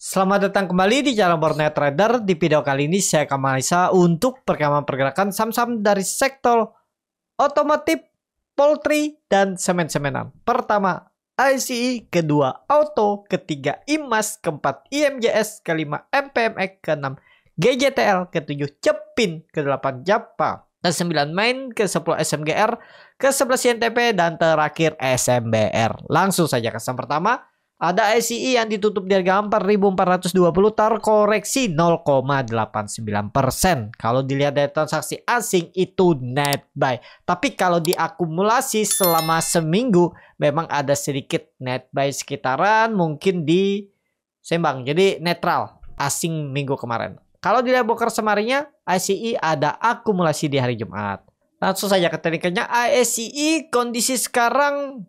Selamat datang kembali di channel Bornet Trader. Di video kali ini saya akan menganalisa untuk perkembangan pergerakan saham-saham dari sektor otomotif, poultry, dan semen-semenan. Pertama, ICE, kedua Auto, ketiga IMAS, keempat IMJS, kelima MPMX, keenam GJTL, ketujuh Cepin, kedelapan Japa, ke-9 main, ke-10 SMGR, ke-11 INTP, dan terakhir SMBR. Langsung saja ke saham pertama, ada ICE yang ditutup di harga 4.420 terkoreksi 0,89%. Kalau dilihat dari transaksi asing itu net buy. Tapi kalau diakumulasi selama seminggu memang ada sedikit net buy sekitaran mungkin di sembang. Jadi netral asing minggu kemarin. Kalau dilihat broker semarinya ICE ada akumulasi di hari Jumat. Langsung saja ke tekniknya kondisi sekarang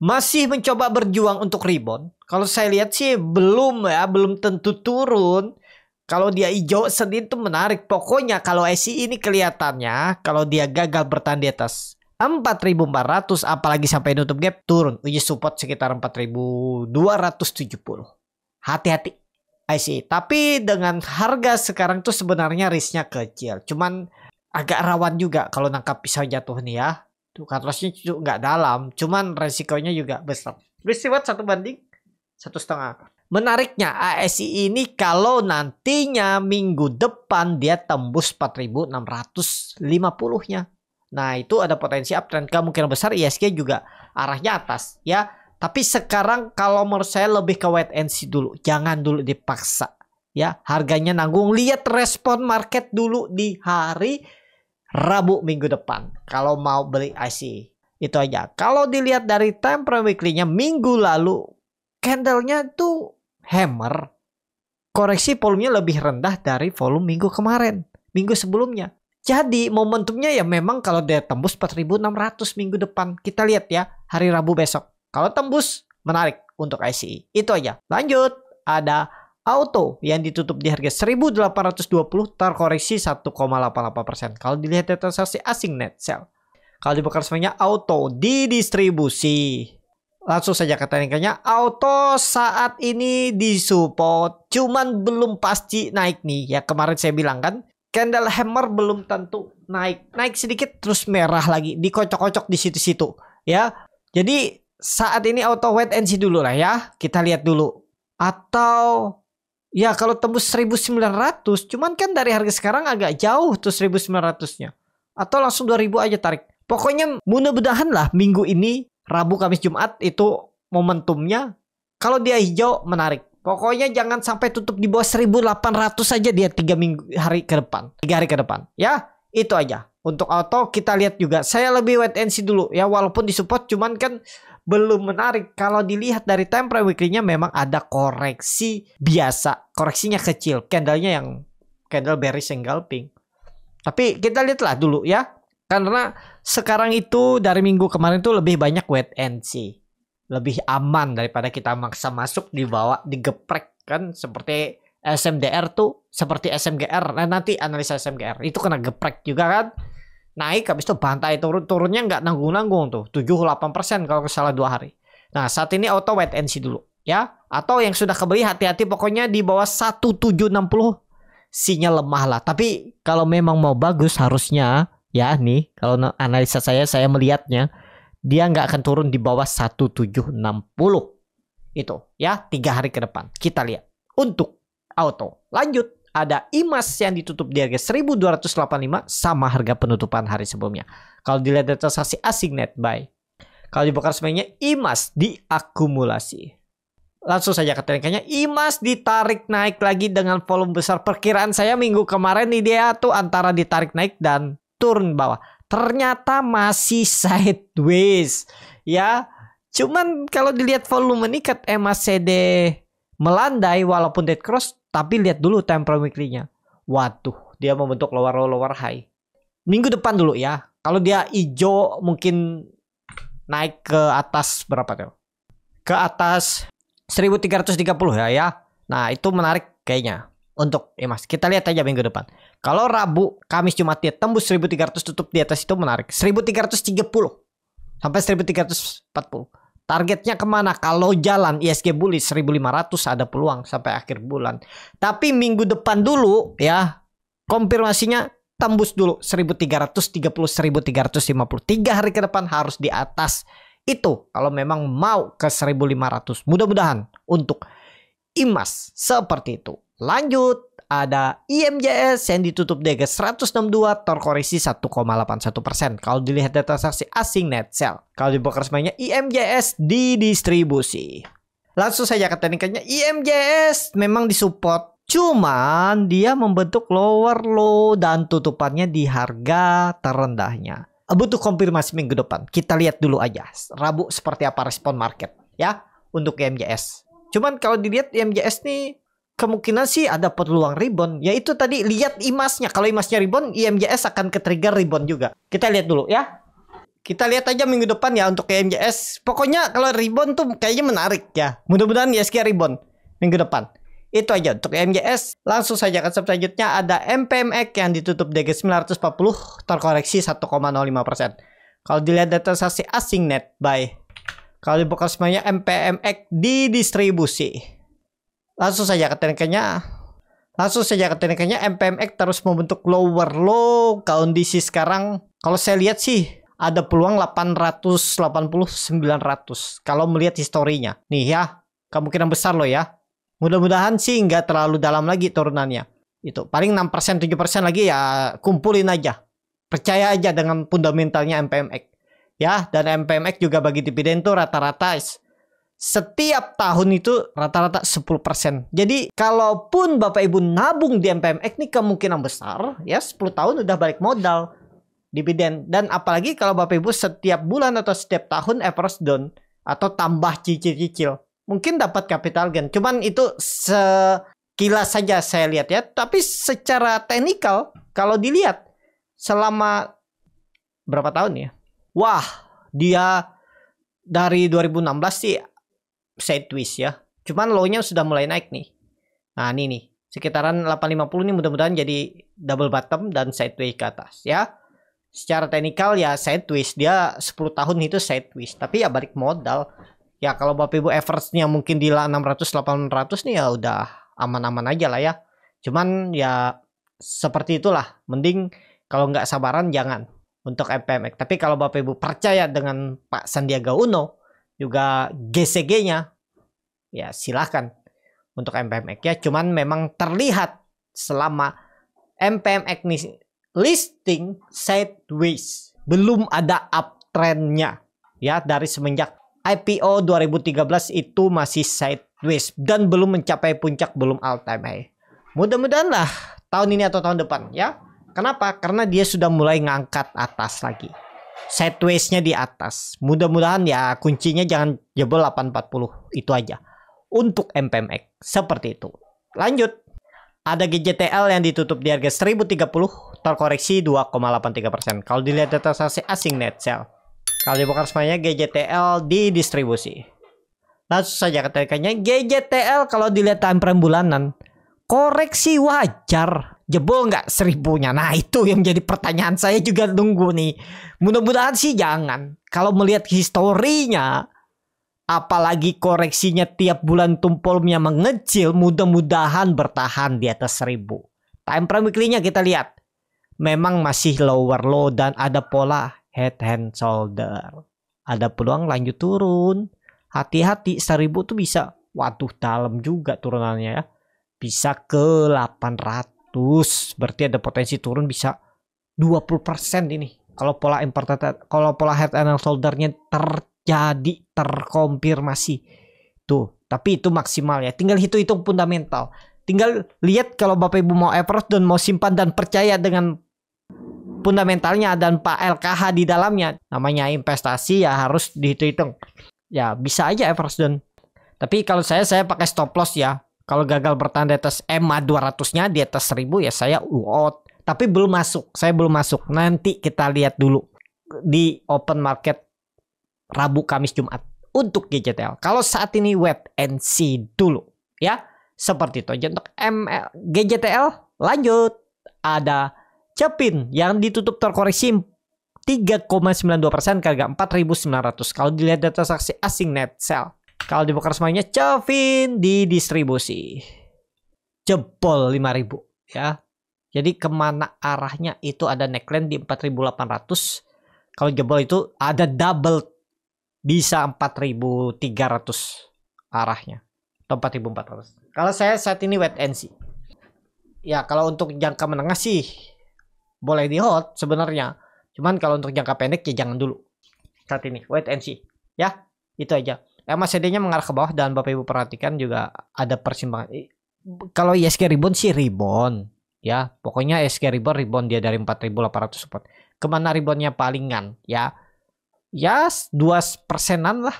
masih mencoba berjuang untuk rebound. Kalau saya lihat sih belum ya, belum tentu turun. Kalau dia hijau sedih itu menarik. Pokoknya kalau SI ini kelihatannya kalau dia gagal bertahan di atas 4400 apalagi sampai nutup gap turun. Uji support sekitar 4270. Hati-hati IC. Tapi dengan harga sekarang tuh sebenarnya risknya kecil. Cuman agak rawan juga kalau nangkap pisau jatuh nih ya. Tuh cut lossnya nggak dalam, cuman resikonya juga besar. Reward satu banding satu setengah. Menariknya ASI ini kalau nantinya minggu depan dia tembus 4650-nya. Nah itu ada potensi uptrend kemungkinan besar ISG juga arahnya atas ya. Tapi sekarang kalau menurut saya lebih ke wait and see dulu. Jangan dulu dipaksa ya. Harganya nanggung. Lihat respon market dulu di hari Rabu minggu depan kalau mau beli IC. Itu aja. Kalau dilihat dari time frame weekly-nya minggu lalu candlenya tuh hammer. Koreksi volumenya lebih rendah dari volume minggu kemarin, minggu sebelumnya. Jadi momentumnya ya memang kalau dia tembus 4600 minggu depan. Kita lihat ya hari Rabu besok. Kalau tembus menarik untuk ICE. Itu aja. Lanjut. Ada Auto yang ditutup di harga 1820 terkoreksi 1,88%. Kalau dilihat dari transaksi asing net sell. Kalau dibakar semuanya auto didistribusi. Langsung saja kata teknikanya. Auto saat ini disupport cuman belum pasti naik nih. Ya kemarin saya bilang kan candle hammer belum tentu naik. Naik sedikit terus merah lagi. Dikocok-kocok di situ-situ ya. Jadi saat ini auto wait and see dulu lah ya. Kita lihat dulu. Atau Ya kalau tembus 1900 cuman kan dari harga sekarang agak jauh tuh 1900-nya. Atau langsung 2000 aja tarik. Pokoknya mudah-mudahan lah minggu ini Rabu, Kamis, Jumat itu momentumnya kalau dia hijau menarik. Pokoknya jangan sampai tutup di bawah 1800 saja dia 3 minggu hari ke depan. 3 hari ke depan. Ya, itu aja. Untuk auto kita lihat juga. Saya lebih wait and see dulu ya walaupun disupport cuman kan belum menarik. Kalau dilihat dari time frame weekly-nya memang ada koreksi biasa. Koreksinya kecil. Candlenya yang candle bearish engulfing. Tapi kita lihatlah dulu ya. Karena sekarang itu dari minggu kemarin tuh lebih banyak wait and see. Lebih aman daripada kita maksa masuk dibawa digeprek kan seperti SMDR tuh seperti SMGR. Nah, nanti analisa SMGR itu kena geprek juga kan naik habis itu bantai turun turunnya nggak nanggung nanggung tuh 7-8% kalau salah dua hari. Nah saat ini auto wait and see dulu ya. Atau yang sudah kebeli hati-hati pokoknya di bawah 1760 sinyal lemah lah. Tapi kalau memang mau bagus harusnya ya nih kalau analisa saya saya melihatnya dia nggak akan turun di bawah 1760 itu ya tiga hari ke depan. Kita lihat. Untuk auto lanjut ada IMAS yang ditutup di harga 1285 sama harga penutupan hari sebelumnya. Kalau dilihat dari transaksi asing net buy. Kalau dibongkar semuanya IMAS diakumulasi. Langsung saja ke teknikanya IMAS ditarik naik lagi dengan volume besar. Perkiraan saya minggu kemarin nih dia tuh antara ditarik naik dan turun bawah. Ternyata masih sideways. Ya, cuman kalau dilihat volume meningkat MACD melandai walaupun dead cross tapi lihat dulu frame weekly-nya. Waduh, dia membentuk lower low lower high. Minggu depan dulu ya. Kalau dia hijau mungkin naik ke atas berapa tuh? Ke atas 1330 ya ya. Nah, itu menarik kayaknya untuk ya. Kita lihat aja minggu depan. Kalau Rabu, Kamis, Jumat dia tembus 1300 tutup di atas itu menarik. 1330 sampai 1340. Targetnya ke mana? Kalau jalan ISG bullish 1500 ada peluang sampai akhir bulan. Tapi minggu depan dulu ya konfirmasinya tembus dulu 1330 1350 tiga hari ke depan harus di atas itu kalau memang mau ke 1500 mudah-mudahan untuk imas seperti itu lanjut ada IMJS yang ditutup di 162 terkoreksi 1,81 persen. Kalau dilihat data transaksi asing net sell. Kalau di broker semuanya IMJS didistribusi. Langsung saja ke teknikanya IMJS memang disupport. Cuman dia membentuk lower low dan tutupannya di harga terendahnya. Butuh konfirmasi minggu depan. Kita lihat dulu aja. Rabu seperti apa respon market ya untuk IMJS. Cuman kalau dilihat IMJS nih kemungkinan sih ada peluang rebound. Yaitu tadi lihat imasnya. Kalau imasnya rebound, IMJS akan ke trigger rebound juga. Kita lihat dulu ya. Kita lihat aja minggu depan ya untuk IMJS. Pokoknya kalau rebound tuh kayaknya menarik ya. Mudah-mudahan ISG rebound minggu depan. Itu aja untuk IMJS. Langsung saja ke selanjutnya ada MPMX yang ditutup DG 940 terkoreksi 1,05%. Kalau dilihat data transaksi asing net buy. Kalau dibuka semuanya MPMX didistribusi. Langsung saja ke teknikanya. Langsung saja ke teknikanya MPMX terus membentuk lower low. Kondisi sekarang kalau saya lihat sih ada peluang 880 900 kalau melihat historinya. Nih ya, kemungkinan besar loh ya. Mudah-mudahan sih nggak terlalu dalam lagi turunannya. Itu paling 6% 7% lagi ya kumpulin aja. Percaya aja dengan fundamentalnya MPMX. Ya, dan MPMX juga bagi dividen tuh rata-rata setiap tahun itu rata-rata 10%. Jadi kalaupun Bapak Ibu nabung di MPMX ini kemungkinan besar ya 10 tahun udah balik modal dividen dan apalagi kalau Bapak Ibu setiap bulan atau setiap tahun average down atau tambah cicil-cicil mungkin dapat capital gain. Cuman itu sekilas saja saya lihat ya, tapi secara teknikal kalau dilihat selama berapa tahun ya? Wah, dia dari 2016 sih sideways ya. Cuman low-nya sudah mulai naik nih. Nah, ini nih. Sekitaran 850 nih mudah-mudahan jadi double bottom dan sideways ke atas ya. Secara teknikal ya sideways dia 10 tahun itu sideways, tapi ya balik modal. Ya kalau Bapak Ibu average-nya mungkin di 600 800 nih ya udah aman-aman aja lah ya. Cuman ya seperti itulah. Mending kalau nggak sabaran jangan untuk MPMX. Tapi kalau Bapak Ibu percaya dengan Pak Sandiaga Uno, juga GCG-nya ya silahkan untuk MPMX ya cuman memang terlihat selama MPMX listing sideways. Belum ada uptrendnya. Ya dari semenjak IPO 2013 itu masih sideways dan belum mencapai puncak belum all time high. Mudah-mudahan lah tahun ini atau tahun depan ya. Kenapa? Karena dia sudah mulai ngangkat atas lagi sidewaysnya di atas. Mudah-mudahan ya kuncinya jangan jebol 840 itu aja. Untuk MPMX seperti itu. Lanjut. Ada GJTL yang ditutup di harga 1030 terkoreksi 2,83%. Kalau dilihat data transaksi asing net sell. Kalau dibongkar semuanya GJTL di distribusi. Langsung saja ketikanya GJTL kalau dilihat time frame bulanan koreksi wajar jebol nggak seribunya? Nah itu yang jadi pertanyaan saya juga nunggu nih. Mudah-mudahan sih jangan. Kalau melihat historinya, apalagi koreksinya tiap bulan tumpulnya mengecil, mudah-mudahan bertahan di atas seribu. Time frame weekly-nya kita lihat. Memang masih lower low dan ada pola head and shoulder. Ada peluang lanjut turun. Hati-hati seribu tuh bisa. Waduh dalam juga turunannya ya. Bisa ke 800 berarti ada potensi turun bisa 20% ini. Kalau pola import kalau pola head and shouldernya terjadi terkonfirmasi. Tuh tapi itu maksimal ya. Tinggal hitung-hitung fundamental. Tinggal lihat kalau Bapak Ibu mau average dan mau simpan dan percaya dengan fundamentalnya dan Pak LKH di dalamnya. Namanya investasi ya harus dihitung-hitung. Ya bisa aja average dan tapi kalau saya saya pakai stop loss ya kalau gagal bertahan di atas EMA 200-nya di atas 1000 ya saya out. Tapi belum masuk. Saya belum masuk. Nanti kita lihat dulu di open market Rabu, Kamis, Jumat untuk GJTL. Kalau saat ini wait and see dulu ya. Seperti itu aja untuk ML GJTL. Lanjut. Ada Cepin yang ditutup terkoreksi 3,92% ke harga 4.900 kalau dilihat data transaksi asing net sell. Kalau di broker semuanya Cevin di distribusi. Jebol 5.000 ya. Jadi ke mana arahnya itu ada neckline di 4.800. Kalau jebol itu ada double bisa 4.300 arahnya atau 4.400. Kalau saya saat ini wait and see. Ya kalau untuk jangka menengah sih boleh di hold sebenarnya. Cuman kalau untuk jangka pendek ya jangan dulu. Saat ini wait and see. Ya itu aja. MACD-nya mengarah ke bawah dan Bapak Ibu perhatikan juga ada persimpangan. Kalau ISG rebound sih rebound ya. Pokoknya ISG rebound rebound dia dari 4.800 support. Ke mana reboundnya palingan ya? Ya dua persenan lah.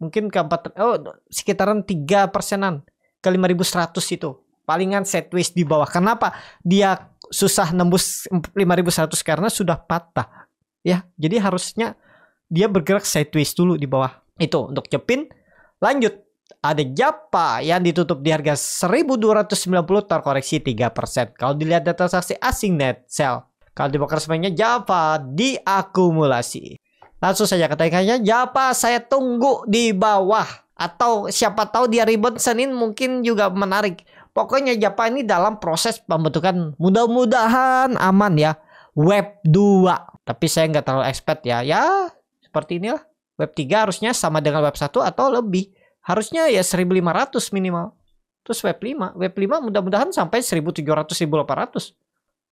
Mungkin ke 4 oh sekitaran tiga persenan ke 5100 itu. Palingan sideways di bawah. Kenapa? Dia susah nembus 5100 karena sudah patah. Ya, jadi harusnya dia bergerak sideways dulu di bawah itu untuk Jepin. Lanjut, ada Japa yang ditutup di harga 1290 terkoreksi 3%. Kalau dilihat data transaksi asing net sell. Kalau di broker semuanya Japa diakumulasi. Langsung saja katakannya Japa saya tunggu di bawah. Atau siapa tahu dia rebound Senin mungkin juga menarik. Pokoknya Japa ini dalam proses pembentukan mudah-mudahan aman ya. Web 2. Tapi saya nggak terlalu expert ya. Ya seperti inilah. Web 3 harusnya sama dengan web 1 atau lebih. Harusnya ya 1500 minimal. Terus web 5, web 5 mudah-mudahan sampai 1700 1800.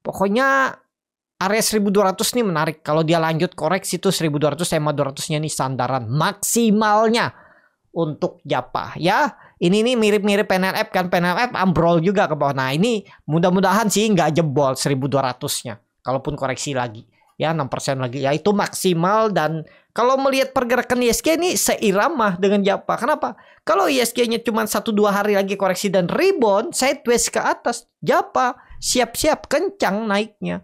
Pokoknya area 1200 nih menarik. Kalau dia lanjut koreksi itu 1200 sama 200-nya nih sandaran maksimalnya untuk Japa ya. Ini nih mirip-mirip PNLF kan PNLF ambrol juga ke bawah. Nah, ini mudah-mudahan sih nggak jebol 1200-nya. Kalaupun koreksi lagi ya 6% lagi ya itu maksimal dan kalau melihat pergerakan ISG ini seirama dengan Japa. Kenapa? Kalau ISG-nya cuma 1-2 hari lagi koreksi dan rebound, sideways ke atas. Japa siap-siap kencang naiknya.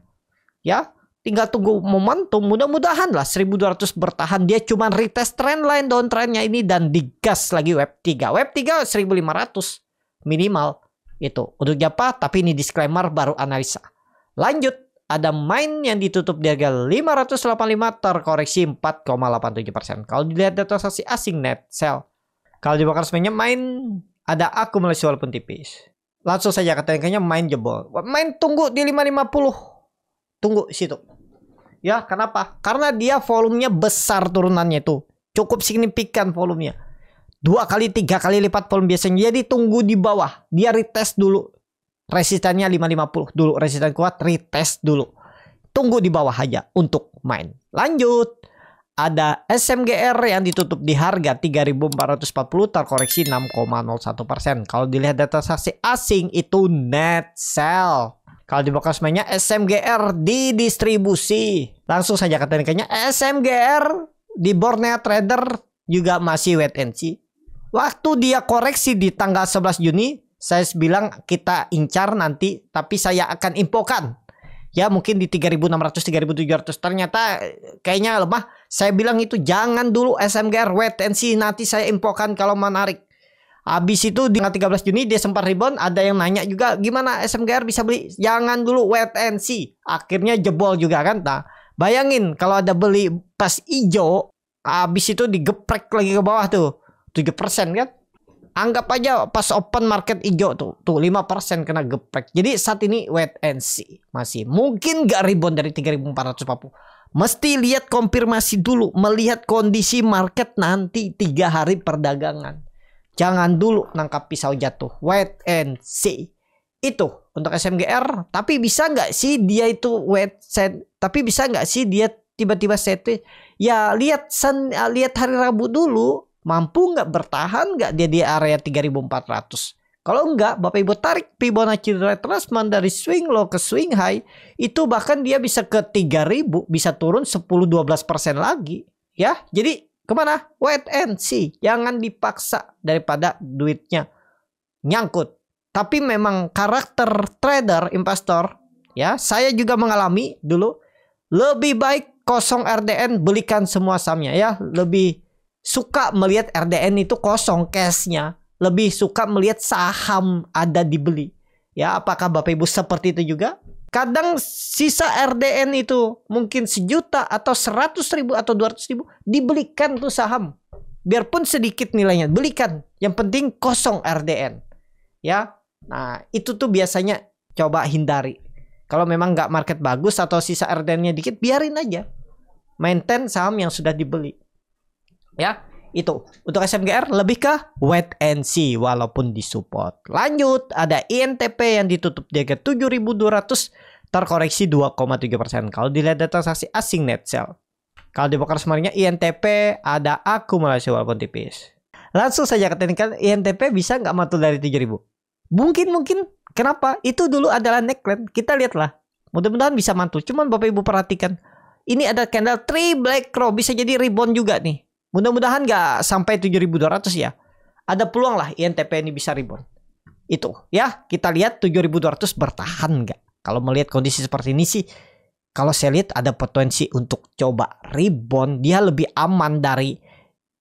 Ya, tinggal tunggu momentum. Mudah-mudahan lah 1200 bertahan. Dia cuma retest trendline downtrendnya ini dan digas lagi web 3. Web 3 1500 minimal itu untuk Japa tapi ini disclaimer baru analisa. Lanjut ada main yang ditutup di harga 585 terkoreksi 4,87%. Kalau dilihat data transaksi asing net sell. Kalau di bakar semuanya main ada akumulasi walaupun tipis. Langsung saja katanya main jebol. Main tunggu di 550. Tunggu situ. Ya, kenapa? Karena dia volumenya besar turunannya itu. Cukup signifikan volumenya. Dua kali, tiga kali lipat volume biasanya. Jadi tunggu di bawah. Dia retest dulu Resistannya 550 dulu. Resistan kuat retest dulu. Tunggu di bawah aja untuk main. Lanjut. Ada SMGR yang ditutup di harga 3440 terkoreksi 6,01%. Kalau dilihat data saksi asing itu net sell. Kalau di box mainnya SMGR di distribusi. Langsung saja katanya SMGR di Borneo Trader juga masih wait and see. Waktu dia koreksi di tanggal 11 Juni saya bilang kita incar nanti tapi saya akan infokan. Ya mungkin di 3600 3700 ternyata kayaknya lemah. Saya bilang itu jangan dulu SMGR wait and see. Nanti saya infokan kalau menarik. Habis itu di 13 Juni dia sempat rebound. Ada yang nanya juga gimana SMGR bisa beli? Jangan dulu wait and see. Akhirnya jebol juga kan nah, bayangin kalau ada beli pas hijau habis itu digeprek lagi ke bawah tuh. 7% kan Anggap aja pas open market hijau tuh, tuh 5% kena geprek. Jadi saat ini wait and see. Masih mungkin gak rebound dari 3440. Mesti lihat konfirmasi dulu, melihat kondisi market nanti tiga hari perdagangan. Jangan dulu nangkap pisau jatuh. Wait and see. Itu untuk SMGR. Tapi bisa nggak sih dia itu wait set? Tapi bisa nggak sih dia tiba-tiba set? Ya lihat sen, lihat hari Rabu dulu mampu nggak bertahan nggak dia di area 3400 kalau enggak, Bapak Ibu tarik Fibonacci retracement dari swing low ke swing high, itu bahkan dia bisa ke 3000, bisa turun 10-12% lagi. Ya, jadi ke mana? Wait and see. Jangan dipaksa daripada duitnya nyangkut. Tapi memang karakter trader, investor, ya saya juga mengalami dulu, lebih baik kosong RDN belikan semua sahamnya ya, lebih suka melihat RDN itu kosong cashnya lebih suka melihat saham ada dibeli. Ya apakah bapak ibu seperti itu juga? Kadang sisa RDN itu mungkin sejuta atau seratus ribu atau dua ratus ribu dibelikan tuh saham. Biarpun sedikit nilainya belikan. Yang penting kosong RDN ya nah itu tuh biasanya coba hindari. Kalau memang nggak market bagus atau sisa RDN-nya dikit biarin aja. Maintain saham yang sudah dibeli ya itu untuk SMGR lebih ke wait and see walaupun disupport. Lanjut ada INTP yang ditutup di harga 7200 terkoreksi 2,7%. Kalau dilihat data transaksi asing net sell. Kalau di broker sebenarnya INTP ada akumulasi walaupun tipis. Langsung saja ke teknikal INTP bisa nggak mantul dari 7000? Mungkin mungkin kenapa? Itu dulu adalah neckline. Kita lihatlah. Mudah-mudahan bisa mantul. Cuman Bapak Ibu perhatikan. Ini ada candle 3 black crow bisa jadi rebound juga nih. Mudah-mudahan nggak sampai 7.200 ya. Ada peluang lah INTP ini bisa rebound. Itu ya kita lihat 7.200 bertahan nggak. Kalau melihat kondisi seperti ini sih, kalau saya lihat ada potensi untuk coba rebound. Dia lebih aman dari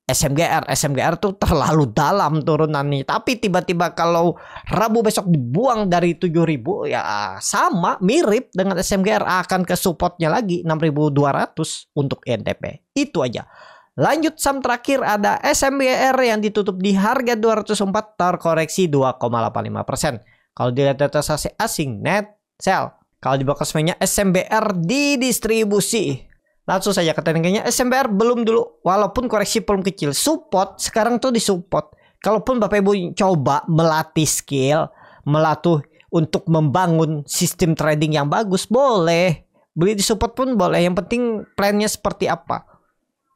SMGR. SMGR tuh terlalu dalam turunannya. Tapi tiba-tiba kalau Rabu besok dibuang dari 7000 ya sama mirip dengan SMGR akan ke supportnya lagi 6200 untuk INTP. Itu aja. Lanjut saham terakhir ada SMBR yang ditutup di harga 204 terkoreksi 2,85%. Kalau dilihat data sasi asing net sell. Kalau di bawah semuanya SMBR didistribusi. Langsung saja ke tekniknya SMBR belum dulu walaupun koreksi belum kecil. Support sekarang tuh disupport. Kalaupun Bapak Ibu coba melatih skill, melatih untuk membangun sistem trading yang bagus boleh. Beli di support pun boleh. Yang penting plannya seperti apa.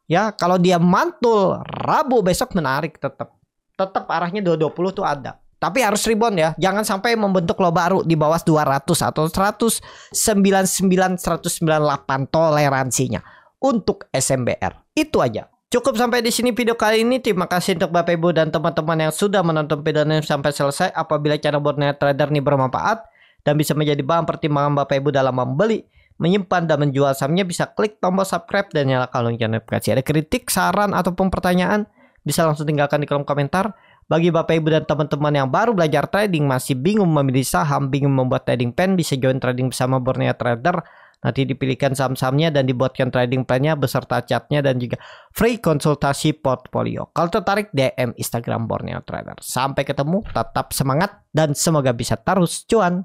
Ya, kalau dia mantul Rabu besok menarik tetap. Tetap arahnya 220 tuh ada. Tapi harus rebound ya. Jangan sampai membentuk lo baru di bawah 200 atau 199 198 toleransinya untuk SMBR. Itu aja. Cukup sampai di sini video kali ini. Terima kasih untuk Bapak Ibu dan teman-teman yang sudah menonton video ini sampai selesai. Apabila channel Borneo Trader ini bermanfaat dan bisa menjadi bahan pertimbangan Bapak Ibu dalam membeli menyimpan dan menjual sahamnya bisa klik tombol subscribe dan nyalakan lonceng notifikasi. Ada kritik, saran ataupun pertanyaan bisa langsung tinggalkan di kolom komentar. Bagi Bapak Ibu dan teman-teman yang baru belajar trading masih bingung memilih saham, bingung membuat trading plan bisa join trading bersama Borneo Trader. Nanti dipilihkan saham-sahamnya dan dibuatkan trading plannya beserta chatnya dan juga free konsultasi portfolio. Kalau tertarik DM Instagram Borneo Trader. Sampai ketemu, tetap semangat dan semoga bisa terus cuan.